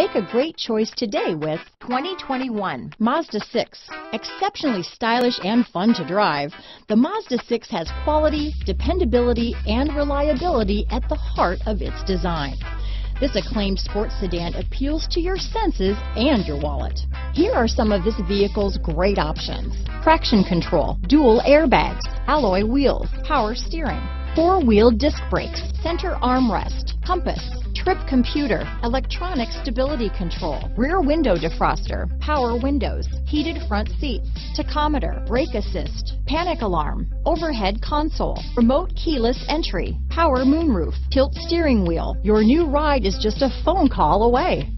Make a great choice today with 2021 Mazda 6. Exceptionally stylish and fun to drive, the Mazda 6 has quality, dependability, and reliability at the heart of its design. This acclaimed sports sedan appeals to your senses and your wallet. Here are some of this vehicle's great options. Traction control, dual airbags, alloy wheels, power steering, four-wheel disc brakes, center armrest, compass, trip computer, electronic stability control, rear window defroster, power windows, heated front seats, tachometer, brake assist, panic alarm, overhead console, remote keyless entry, power moonroof, tilt steering wheel. Your new ride is just a phone call away.